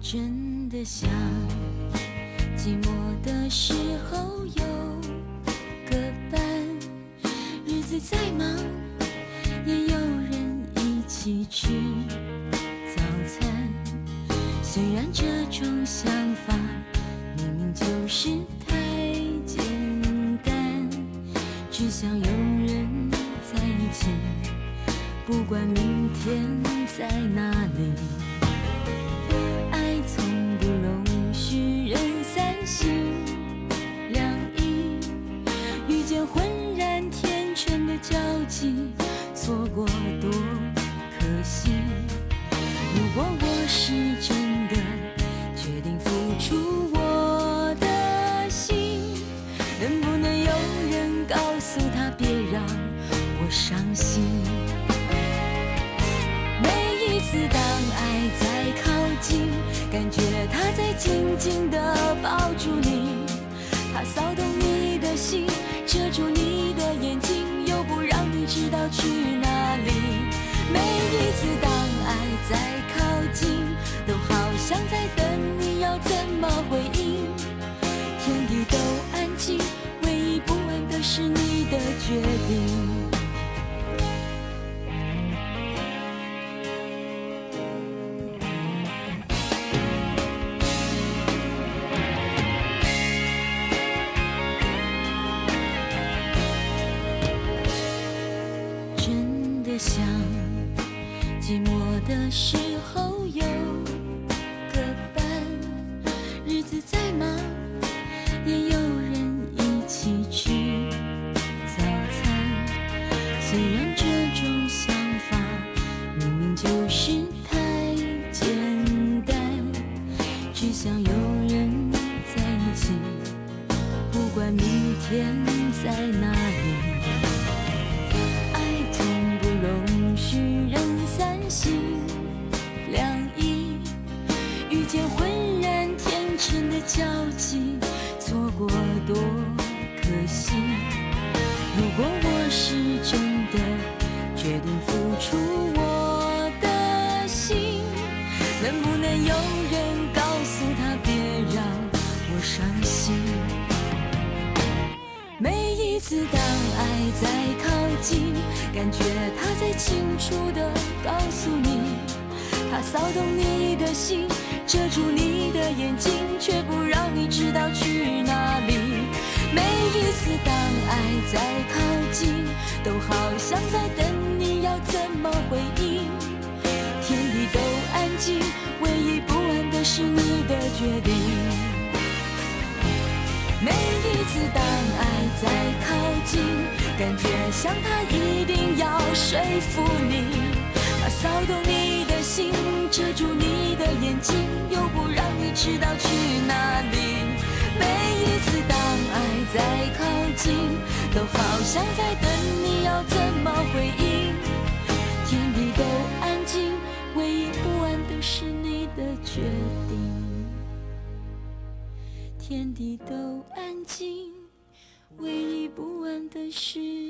真的想寂寞的时候有个伴，日子再忙也有人一起吃早餐。虽然这种想法明明就是太简单，只想有人在一起，不管明天在哪里。的交集，错过多可惜。如果我是真的决定付出我的心，能不能有人告诉他别让我伤心？每一次当爱在靠近，感觉他在紧紧每次当爱在靠近，都好像在等你要怎么回应。寂寞的时候有个伴，日子再忙也有人一起吃早餐。虽然这种想法明明就是太简单，只想有人在一起，不管明天在哪里。爱从不容心两意，遇见浑然天成的交集，错过多可惜。如果我是真的决定付出我的心，能不能有人告诉他别让我伤心？每一次当爱在靠近，感觉他在清楚地告诉你，他骚动你的心，遮住你的眼睛，却不让你知道去哪里。每一次当爱在靠近，都好像在等你要怎么回应。天地都安静，唯一不安的是你的决定。每一次当爱在靠近，感觉想他一定要说服你，他骚动你的心，遮住你的眼睛，又不让你知道去哪里。每一次当爱在靠近，都好像在等你要怎么回应。天地都安静，唯一不安的是你的决定。天地都安静，唯一不安的是。